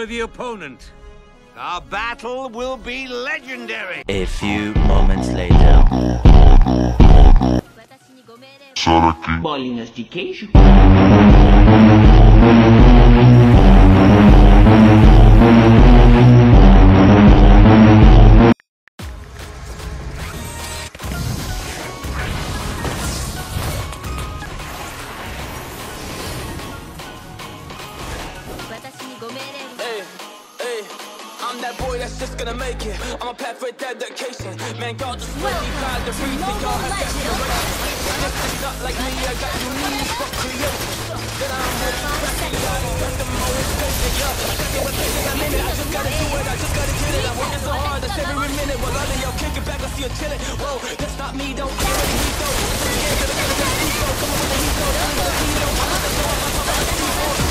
a worthy opponent. Our battle will be legendary. A few moments later. Bolinhas de queijo? Dedication. Man, God just let me ride the y'all have to If it's not like me, I got new needs for creation. Then I'm with cracking, y'all. Got the most patient, yeah. I just give a patient a minute. I just gotta do it, I just gotta get it. I'm working so hard, that's every minute. While all of y'all kick it back, I see you chilling. Whoa, that's not me, don't what the heat though. Yeah, get it, that's the heat though. Come on with the heat though. That's the heat though. I'm the show, I'm the heat